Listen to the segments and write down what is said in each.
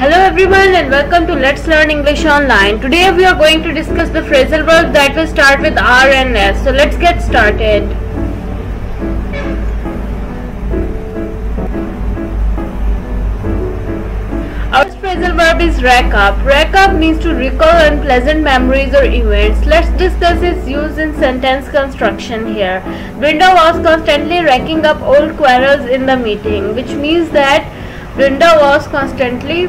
Hello everyone and welcome to Let's Learn English Online. Today we are going to discuss the phrasal verb that will start with R and S. So let's get started. Our phrasal verb is rack up. Rack up means to recall unpleasant memories or events. Let's discuss its use in sentence construction here. Brenda was constantly racking up old quarrels in the meeting, which means that Brenda was constantly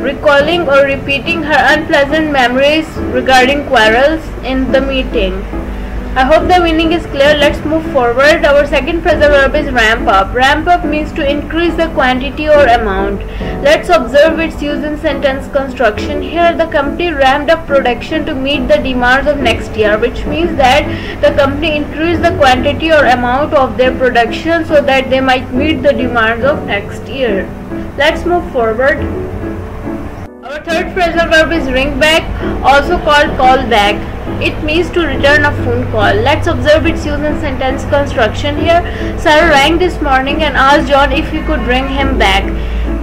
recalling or repeating her unpleasant memories regarding quarrels in the meeting. I hope the meaning is clear. Let's move forward. Our second phrasal verb is ramp up. Ramp up means to increase the quantity or amount. Let's observe its use in sentence construction. Here the company ramped up production to meet the demands of next year, which means that the company increased the quantity or amount of their production so that they might meet the demands of next year. Let's move forward. Our third phrasal verb is ring back, also called call back. It means to return a phone call. Let's observe its use in sentence construction here. Sarah rang this morning and asked John if he could bring him back.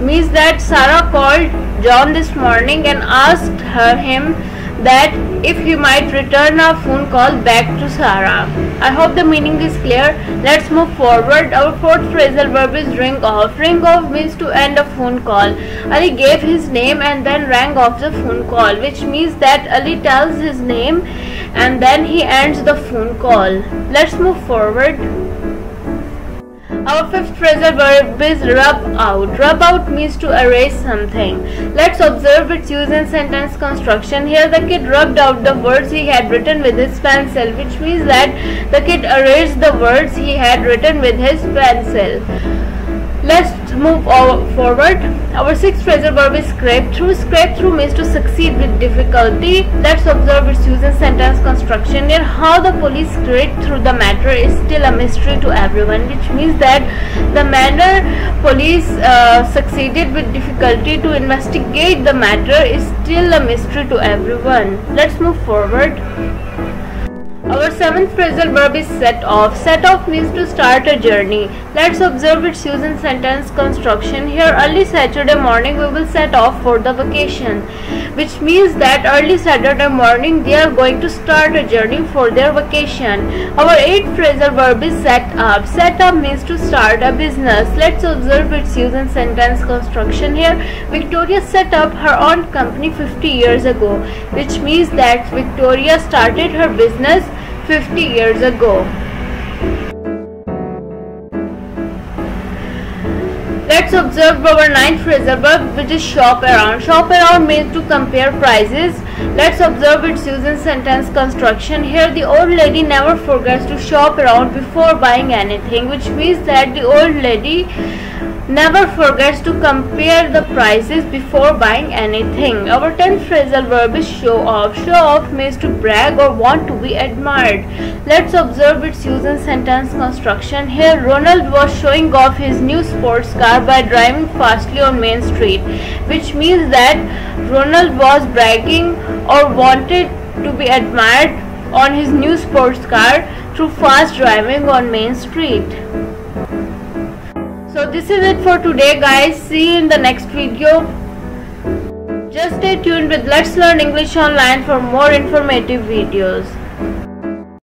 Means that Sarah called John this morning and asked her him that if he might return a phone call back to Sarah. I hope the meaning is clear. Let's move forward. Our fourth phrasal verb is ring off. Ring off means to end a phone call. Ali gave his name and then rang off the phone call, which means that Ali tells his name and then he ends the phone call. Let's move forward. Our fifth phrasal verb is rub out. Rub out means to erase something. Let's observe its use in sentence construction. Here the kid rubbed out the words he had written with his pencil, which means that the kid erased the words he had written with his pencil. Let's move forward. Our sixth phrasal verb is scrape through. Scrape through means to succeed with difficulty. Let's observe its use in sentence construction. Here, how the police scraped through the matter is still a mystery to everyone, which means that the manner police uh, succeeded with difficulty to investigate the matter is still a mystery to everyone. Let's move forward. Our seventh phrasal verb is set off. Set off means to start a journey. Let's observe its use in sentence construction. Here early Saturday morning we will set off for the vacation. Which means that early Saturday morning they are going to start a journey for their vacation. Our eighth phrasal verb is set up. Set up means to start a business. Let's observe its use in sentence construction here. Victoria set up her own company 50 years ago. Which means that Victoria started her business 50 years ago. Let's observe our ninth verb which is shop around. Shop around means to compare prices. Let's observe its use in sentence construction. Here the old lady never forgets to shop around before buying anything which means that the old lady Never forgets to compare the prices before buying anything. Our 10th phrasal verb is show off. Show off means to brag or want to be admired. Let's observe its use in sentence construction. Here Ronald was showing off his new sports car by driving fastly on Main Street, which means that Ronald was bragging or wanted to be admired on his new sports car through fast driving on Main Street. So this is it for today guys. See you in the next video. Just stay tuned with Let's Learn English Online for more informative videos.